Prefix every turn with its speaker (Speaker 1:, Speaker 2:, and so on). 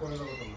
Speaker 1: これのことも